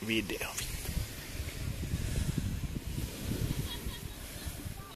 video.